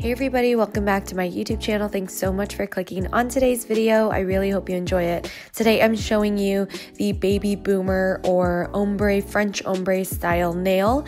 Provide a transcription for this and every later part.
Hey everybody, welcome back to my YouTube channel. Thanks so much for clicking on today's video. I really hope you enjoy it. Today I'm showing you the baby boomer or ombre, French ombre style nail.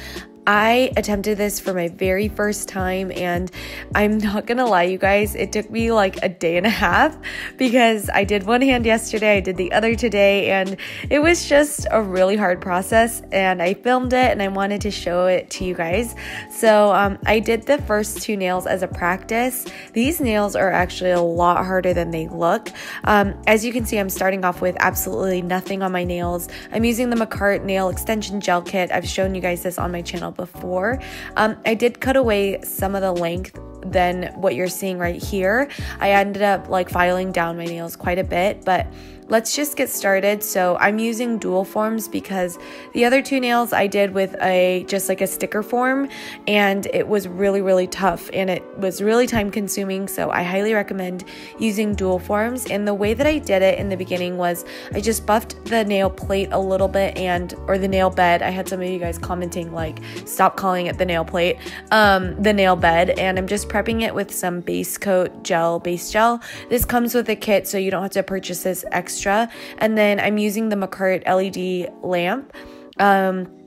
I attempted this for my very first time, and I'm not gonna lie, you guys, it took me like a day and a half because I did one hand yesterday, I did the other today, and it was just a really hard process. And I filmed it and I wanted to show it to you guys. So, um, I did the first two nails as a practice. These nails are actually a lot harder than they look. Um, as you can see, I'm starting off with absolutely nothing on my nails. I'm using the Makartt Nail Extension Gel Kit. I've shown you guys this on my channel before. Um, I did cut away some of the length than what you're seeing right here. I ended up like filing down my nails quite a bit, but let's just get started. So I'm using dual forms because the other two nails I did with a just like a sticker form and it was really really tough and it was really time consuming so I highly recommend using dual forms and the way that I did it in the beginning was I just buffed the nail plate a little bit and or the nail bed I had some of you guys commenting like stop calling it the nail plate um the nail bed and I'm just prepping it with some base coat gel base gel this comes with a kit so you don't have to purchase this extra. And then I'm using the Makartt LED lamp. Um,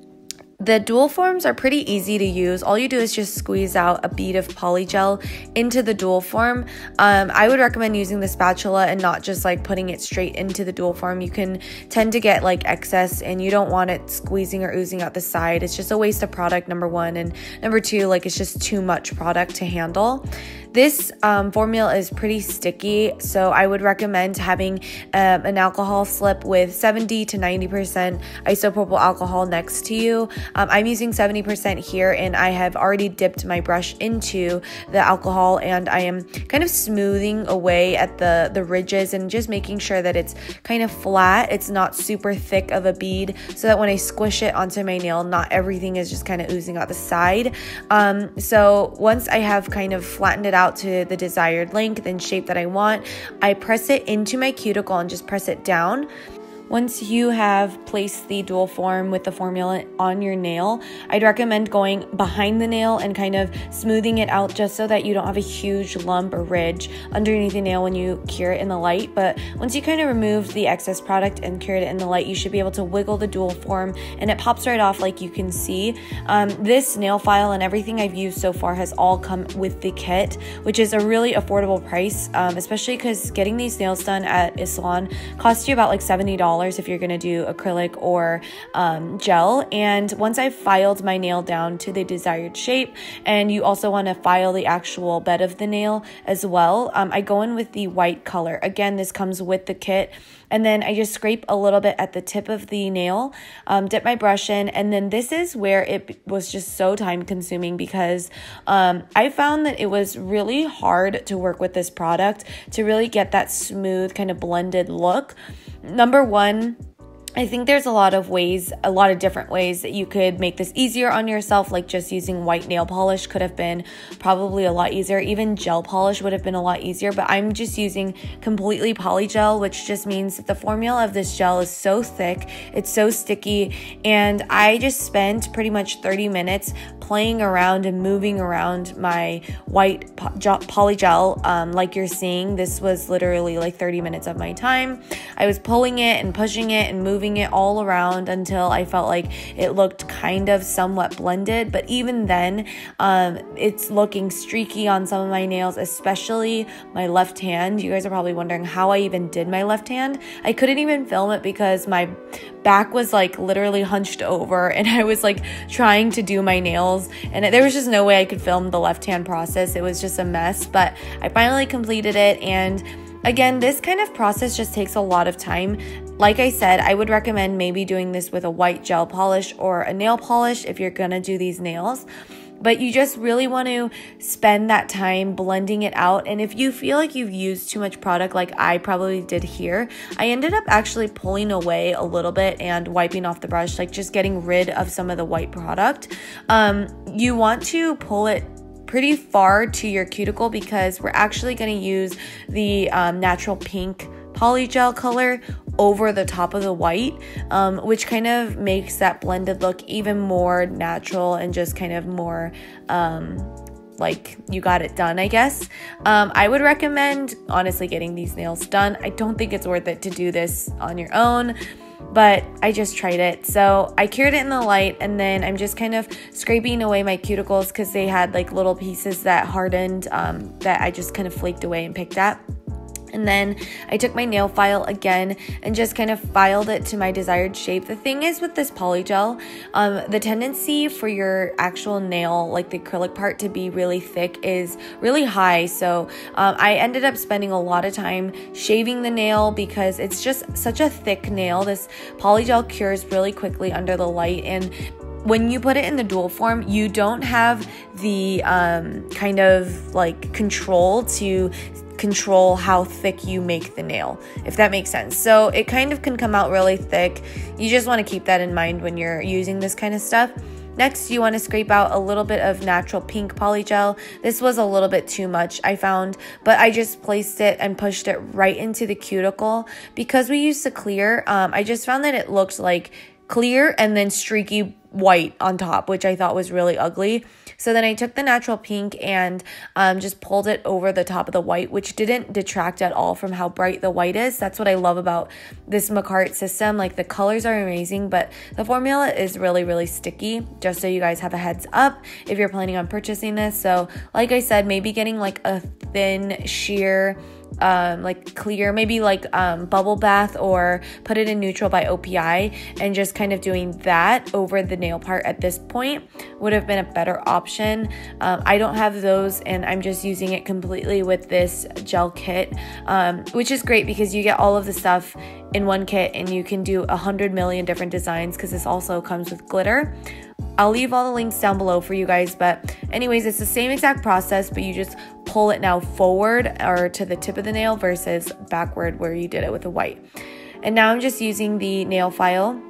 the dual forms are pretty easy to use. All you do is just squeeze out a bead of polygel into the dual form. Um, I would recommend using the spatula and not just like putting it straight into the dual form. You can tend to get like excess and you don't want it squeezing or oozing out the side. It's just a waste of product, number one. And number two, like it's just too much product to handle. This um, formula is pretty sticky, so I would recommend having um, an alcohol slip with 70 to 90% isopropyl alcohol next to you. Um, I'm using 70% here, and I have already dipped my brush into the alcohol, and I am kind of smoothing away at the, the ridges and just making sure that it's kind of flat. It's not super thick of a bead, so that when I squish it onto my nail, not everything is just kind of oozing out the side. Um, so once I have kind of flattened it out, out to the desired length and shape that I want. I press it into my cuticle and just press it down. Once you have placed the dual form with the formula on your nail, I'd recommend going behind the nail and kind of smoothing it out just so that you don't have a huge lump or ridge underneath the nail when you cure it in the light. But once you kind of remove the excess product and cured it in the light, you should be able to wiggle the dual form and it pops right off like you can see. Um, this nail file and everything I've used so far has all come with the kit, which is a really affordable price, um, especially because getting these nails done at a salon costs you about like $70 if you're going to do acrylic or um, gel. And once I've filed my nail down to the desired shape, and you also want to file the actual bed of the nail as well, um, I go in with the white color. Again, this comes with the kit. And then I just scrape a little bit at the tip of the nail, um, dip my brush in, and then this is where it was just so time consuming because um, I found that it was really hard to work with this product to really get that smooth, kind of blended look. Number one, I think there's a lot of ways, a lot of different ways that you could make this easier on yourself. Like just using white nail polish could have been probably a lot easier. Even gel polish would have been a lot easier, but I'm just using completely polygel, which just means that the formula of this gel is so thick, it's so sticky, and I just spent pretty much 30 minutes playing around and moving around my white polygel um, like you're seeing. This was literally like 30 minutes of my time. I was pulling it and pushing it and moving moving it all around until I felt like it looked kind of somewhat blended. But even then, um, it's looking streaky on some of my nails, especially my left hand. You guys are probably wondering how I even did my left hand. I couldn't even film it because my back was like literally hunched over and I was like trying to do my nails and there was just no way I could film the left hand process. It was just a mess, but I finally completed it and Again, this kind of process just takes a lot of time. Like I said, I would recommend maybe doing this with a white gel polish or a nail polish if you're gonna do these nails but you just really want to spend that time blending it out. And if you feel like you've used too much product, like I probably did here, I ended up actually pulling away a little bit and wiping off the brush, like just getting rid of some of the white product. Um, you want to pull it pretty far to your cuticle because we're actually going to use the um, natural pink polygel color over the top of the white, um, which kind of makes that blended look even more natural and just kind of more um, like you got it done, I guess. Um, I would recommend honestly getting these nails done. I don't think it's worth it to do this on your own but I just tried it. So I cured it in the light and then I'm just kind of scraping away my cuticles because they had like little pieces that hardened um, that I just kind of flaked away and picked at. And then I took my nail file again and just kind of filed it to my desired shape. The thing is with this polygel, um, the tendency for your actual nail, like the acrylic part, to be really thick is really high. So um, I ended up spending a lot of time shaving the nail because it's just such a thick nail. This polygel cures really quickly under the light and when you put it in the dual form, you don't have the um, kind of like control to control how thick you make the nail, if that makes sense. So it kind of can come out really thick. You just want to keep that in mind when you're using this kind of stuff. Next, you want to scrape out a little bit of natural pink polygel. This was a little bit too much, I found, but I just placed it and pushed it right into the cuticle. Because we used the clear, um, I just found that it looked like clear and then streaky white on top, which I thought was really ugly. So then I took the natural pink and um, just pulled it over the top of the white, which didn't detract at all from how bright the white is. That's what I love about this Makartt system. Like the colors are amazing, but the formula is really, really sticky, just so you guys have a heads up if you're planning on purchasing this. So like I said, maybe getting like a thin sheer um, like clear, maybe like um, bubble bath or put it in neutral by OPI and just kind of doing that over the nail part at this point would have been a better option. Um, I don't have those and I'm just using it completely with this gel kit, um, which is great because you get all of the stuff in one kit and you can do a hundred million different designs because this also comes with glitter. I'll leave all the links down below for you guys, but anyways, it's the same exact process, but you just pull it now forward or to the tip of the nail versus backward where you did it with the white. And now I'm just using the nail file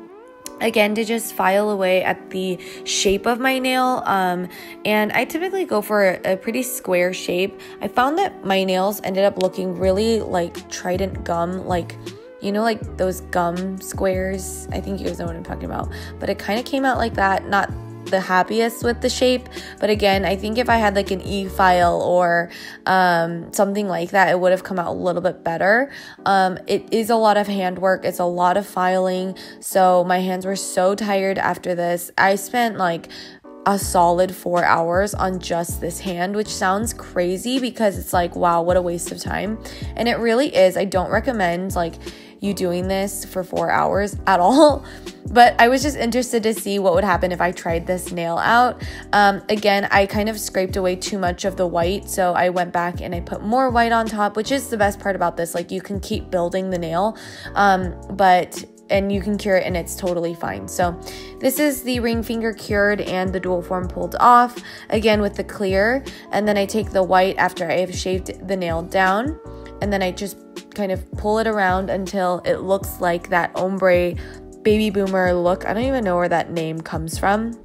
again to just file away at the shape of my nail um, and I typically go for a, a, pretty square shape. I found that my nails ended up looking really like trident gum like you know like those gum squares? I think you guys know what i'm talking about. But it kind of came out like that. Not the happiest with the shape but again i think if i had like an e-file or um, something like that it would have come out a little bit better. Um, it is a lot of handwork. It's a lot of filing. So my hands were so tired after this. I spent like a solid four hours on just this hand, which sounds crazy because it's like, wow, what a waste of time. And it really is. I don't recommend like you doing this for four hours at all. But I was just interested to see what would happen if I tried this nail out. Um, again, I kind of scraped away too much of the white, so I went back and I put more white on top, which is the best part about this. Like you can keep building the nail, um, but and you can cure it and it's totally fine. So this is the ring finger cured and the dual form pulled off again with the clear and then I take the white after I have shaved the nail down and then I just kind of pull it around until it looks like that ombre baby boomer look. I don't even know where that name comes from,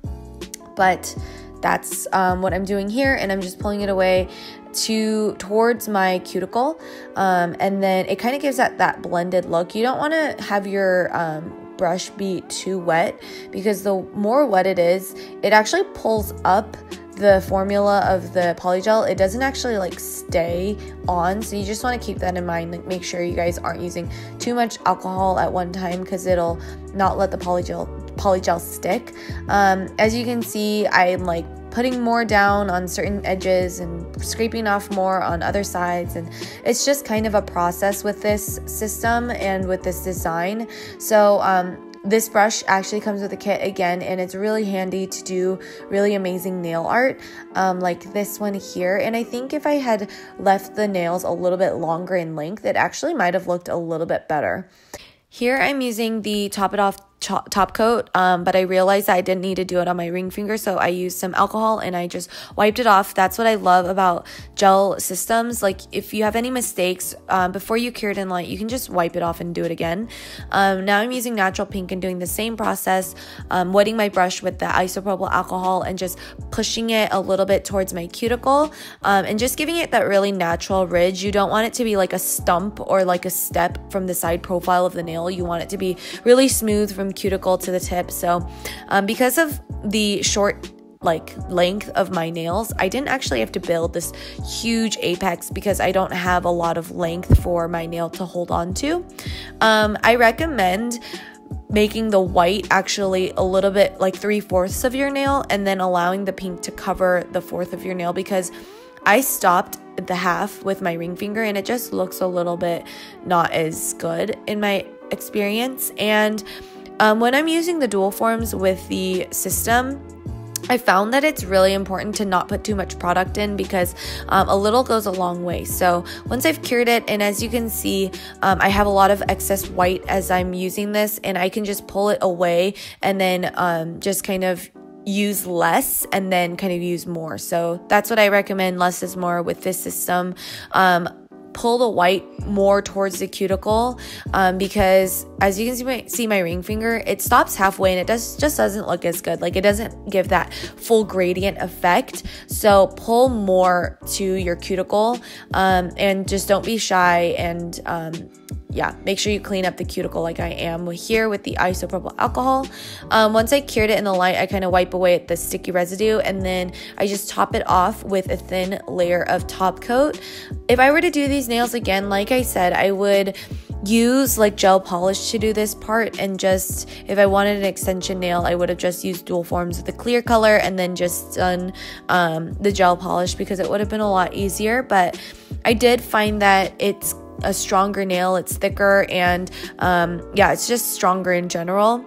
but that's um, what I'm doing here, and I'm just pulling it away to towards my cuticle, um, and then it kind of gives that that blended look. You don't want to have your um, brush be too wet because the more wet it is, it actually pulls up the formula of the polygel, it doesn't actually like stay on. So you just want to keep that in mind. Like make sure you guys aren't using too much alcohol at one time because it'll not let the polygel polygel stick. Um, as you can see, I'm like putting more down on certain edges and scraping off more on other sides and it's just kind of a process with this system and with this design so um, this brush actually comes with a kit again, and it's really handy to do really amazing nail art um, like this one here. And I think if I had left the nails a little bit longer in length, it actually might have looked a little bit better. Here I'm using the Top It Off top coat, um, but I realized I didn't need to do it on my ring finger, so I used some alcohol and I just wiped it off. That's what I love about gel systems. Like, if you have any mistakes um, before you cure it in light, you can just wipe it off and do it again. Um, now I'm using natural pink and doing the same process, um, wetting my brush with the isopropyl alcohol and just pushing it a little bit towards my cuticle um, and just giving it that really natural ridge. You don't want it to be like a stump or like a step from the side profile of the nail. You want it to be really smooth from cuticle to the tip. So, um, because of the short like length of my nails. I didn't actually have to build this huge apex because I don't have a lot of length for my nail to hold on to. Um, I recommend making the white actually a little bit like three fourths of your nail and then allowing the pink to cover the fourth of your nail because I stopped the half with my ring finger and it just looks a little bit not as good in my experience. And um, when I'm using the dual forms with the system, I found that it's really important to not put too much product in because um, a little goes a long way. So once I've cured it, and as you can see, um, I have a lot of excess white as I'm using this, and I can just pull it away and then um, just kind of use less and then kind of use more. So that's what I recommend. Less is more with this system. Um, pull the white more towards the cuticle um, because as you can see my, see my ring finger it stops halfway and it does just doesn't look as good. Like it doesn't give that full gradient effect. So pull more to your cuticle um, and just don't be shy and um, yeah, make sure you clean up the cuticle like I am here with the isopropyl alcohol. Um, once I cured it in the light, I kind of wipe away the sticky residue and then I just top it off with a thin layer of top coat. If I were to do these nails again, like I said, I would use like gel polish to do this part and just if I wanted an extension nail I would have just used dual forms with the clear color and then just done um, the gel polish because it would have been a lot easier but I did find that it's a stronger nail, it's thicker, and um, yeah, it's just stronger in general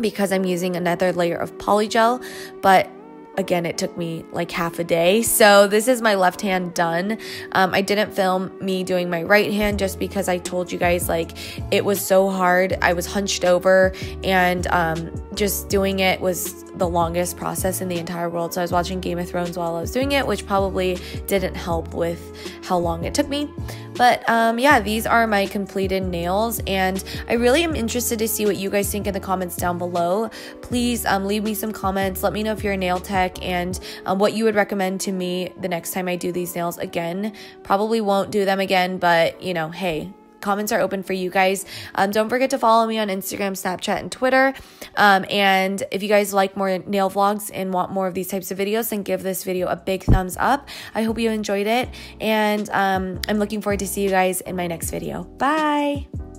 because I'm using another layer of polygel. But again, it took me like half a day. So this is my left hand done. Um, I didn't film me doing my right hand just because I told you guys like it was so hard. I was hunched over and um, just doing it was the longest process in the entire world. So I was watching Game of Thrones while I was doing it, which probably didn't help with how long it took me. But um, yeah, these are my completed nails, and I really am interested to see what you guys think in the comments down below. Please um, leave me some comments. Let me know if you're a nail tech and um, what you would recommend to me the next time I do these nails again. Probably won't do them again, but you know, hey, comments are open for you guys. Um, don't forget to follow me on Instagram, Snapchat, and Twitter. Um, and if you guys like more nail vlogs and want more of these types of videos, then give this video a big thumbs up. I hope you enjoyed it. And um, I'm looking forward to see you guys in my next video. Bye.